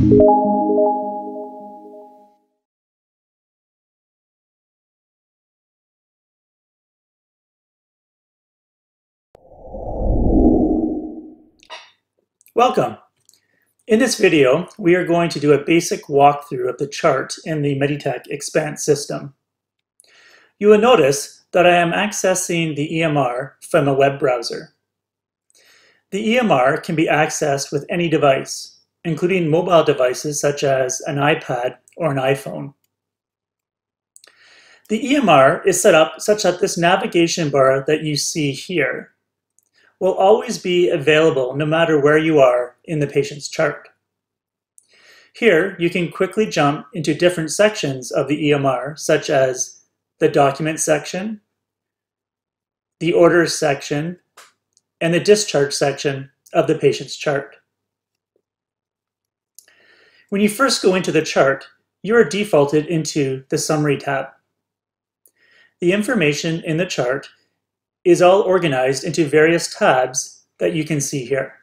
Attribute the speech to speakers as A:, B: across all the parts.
A: Welcome. In this video, we are going to do a basic walkthrough of the chart in the Meditech Expanse system. You will notice that I am accessing the EMR from a web browser. The EMR can be accessed with any device, including mobile devices such as an iPad or an iPhone. The EMR is set up such that this navigation bar that you see here will always be available no matter where you are in the patient's chart. Here, you can quickly jump into different sections of the EMR, such as the document section, the orders section, and the discharge section of the patient's chart. When you first go into the chart, you are defaulted into the Summary tab. The information in the chart is all organized into various tabs that you can see here.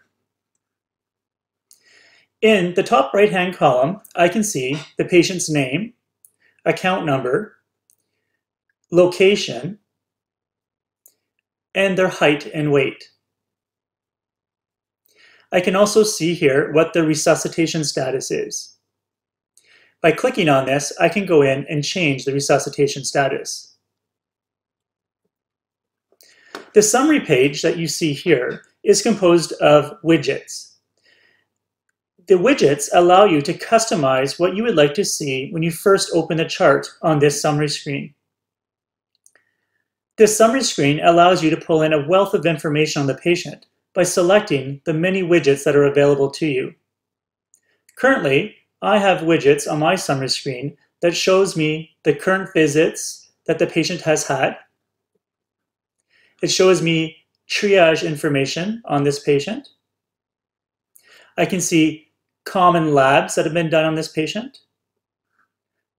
A: In the top right-hand column, I can see the patient's name, account number, location, and their height and weight. I can also see here what the resuscitation status is. By clicking on this, I can go in and change the resuscitation status. The summary page that you see here is composed of widgets. The widgets allow you to customize what you would like to see when you first open the chart on this summary screen. This summary screen allows you to pull in a wealth of information on the patient by selecting the many widgets that are available to you. Currently, I have widgets on my summary screen that shows me the current visits that the patient has had, it shows me triage information on this patient. I can see common labs that have been done on this patient,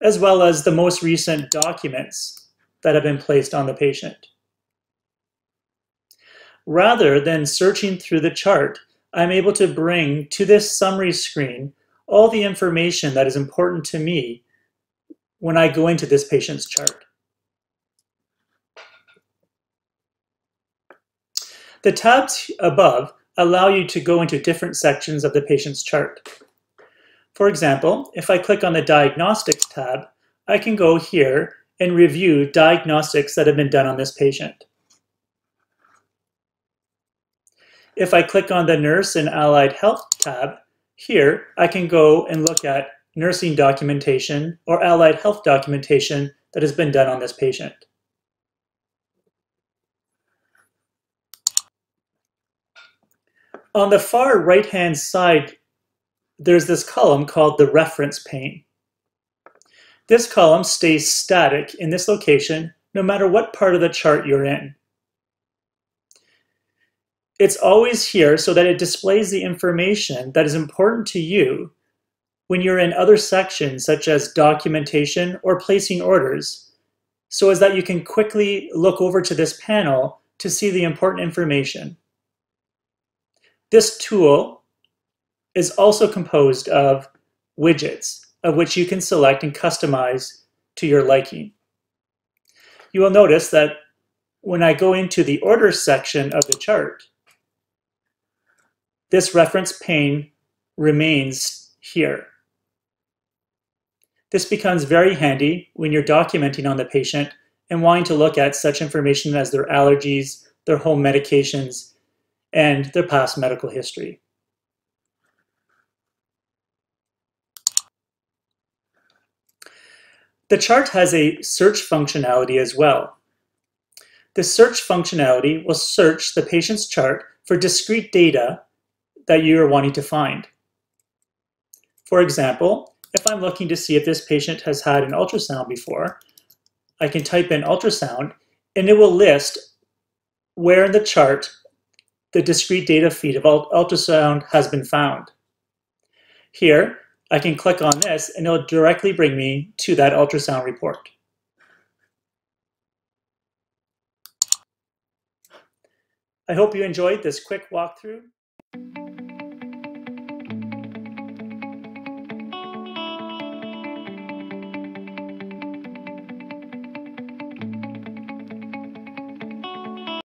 A: as well as the most recent documents that have been placed on the patient. Rather than searching through the chart, I'm able to bring to this summary screen all the information that is important to me when I go into this patient's chart. The tabs above allow you to go into different sections of the patient's chart. For example, if I click on the Diagnostics tab, I can go here and review diagnostics that have been done on this patient. If I click on the Nurse and Allied Health tab, here I can go and look at nursing documentation or allied health documentation that has been done on this patient. On the far right-hand side, there's this column called the reference pane. This column stays static in this location no matter what part of the chart you're in. It's always here so that it displays the information that is important to you when you're in other sections such as documentation or placing orders, so as that you can quickly look over to this panel to see the important information. This tool is also composed of widgets, of which you can select and customize to your liking. You will notice that when I go into the order section of the chart, this reference pane remains here. This becomes very handy when you're documenting on the patient and wanting to look at such information as their allergies, their home medications, and their past medical history. The chart has a search functionality as well. The search functionality will search the patient's chart for discrete data that you are wanting to find. For example, if I'm looking to see if this patient has had an ultrasound before, I can type in ultrasound and it will list where in the chart the discrete data feed of ultrasound has been found. Here, I can click on this and it'll directly bring me to that ultrasound report. I hope you enjoyed this quick walkthrough